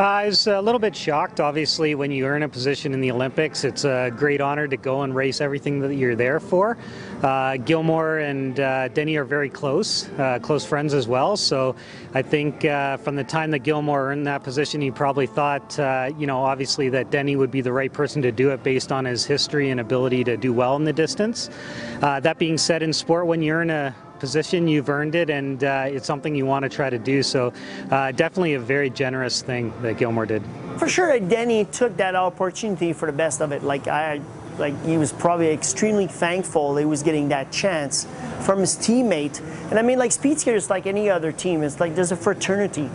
Uh, I was a little bit shocked, obviously, when you earn a position in the Olympics. It's a great honor to go and race everything that you're there for. Uh, Gilmore and uh, Denny are very close, uh, close friends as well. So I think uh, from the time that Gilmore earned that position, he probably thought, uh, you know, obviously that Denny would be the right person to do it based on his history and ability to do well in the distance. that being said, in sport, when you earn a position, you've earned it, and uh, it's something you want to try to do. So, uh, definitely a very generous thing that Gilmore did. For sure, Denny took that opportunity for the best of it. Like I, like he was probably extremely thankful he was getting that chance from his teammate. And I mean, like speed skaters, like any other team, it's like there's a fraternity.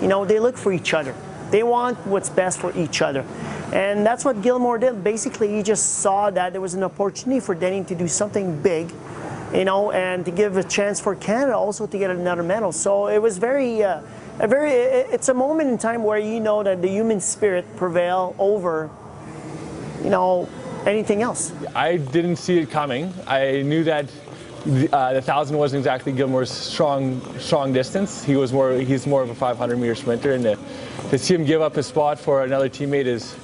You know, they look for each other. They want what's best for each other. And that's what Gilmore did. Basically, he just saw that there was an opportunity for Denny to do something big you know, and to give a chance for Canada also to get another medal. So it was very, uh, a very, it's a moment in time where you know that the human spirit prevail over, you know, anything else. I didn't see it coming. I knew that uh, the thousand wasn't exactly Gilmore's strong strong distance. He was more he's more of a 500 meter sprinter, and to, to see him give up his spot for another teammate is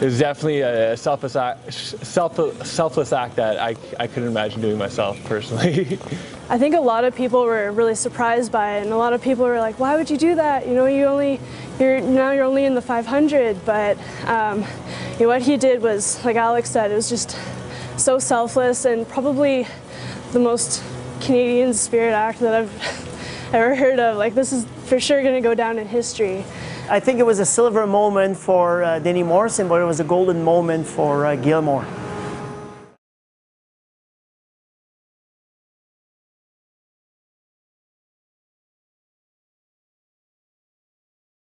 is definitely a selfless act, self, selfless act that I, I couldn't imagine doing myself personally. I think a lot of people were really surprised by it, and a lot of people were like, "Why would you do that? You know, you only you're now you're only in the 500." But um, you know, what he did was, like Alex said, it was just so selfless and probably the most Canadian spirit act that I've ever heard of. Like this is for sure going to go down in history. I think it was a silver moment for uh, Denny Morrison, but it was a golden moment for uh, Gilmore.